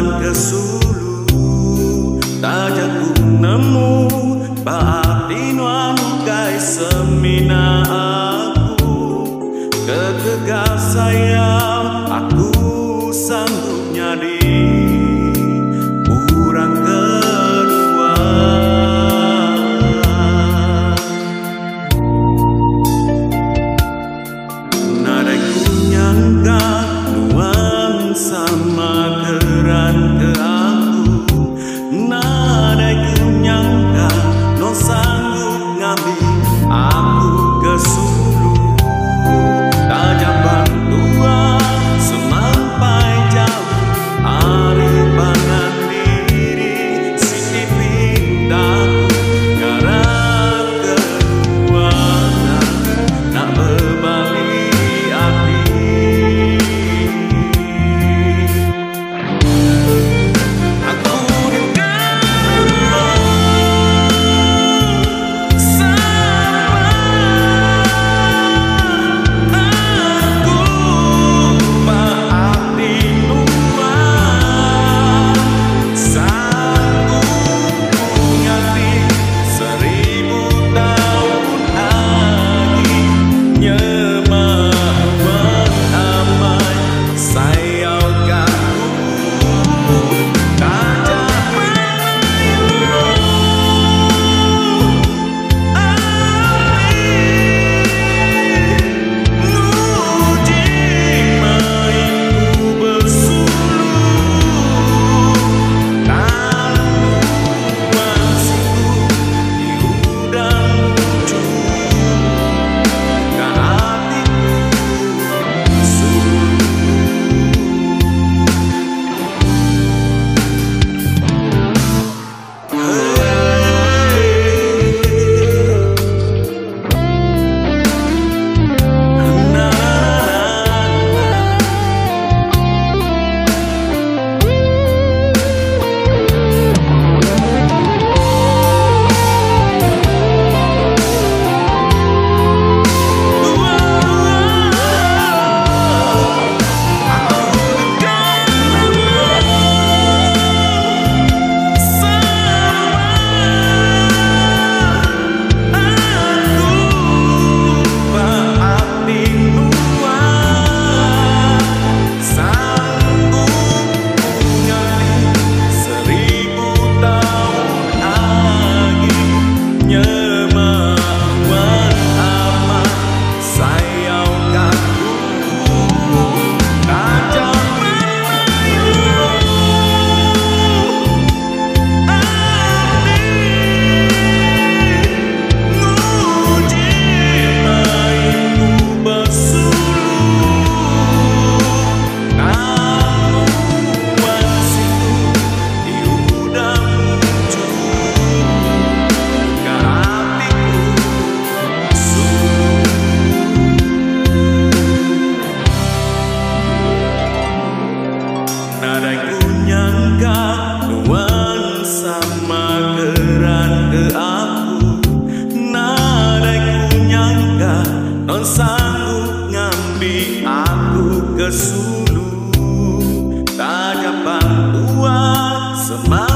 jalan ke Sulu Tajak nemu Baatinuan kai semina aku. Kegegas sayang aku sanggup nyari, Kurang kedua. Nadai ku nyangka nuansa kedua. 然。Aku kesulung Tak dapat buat semangat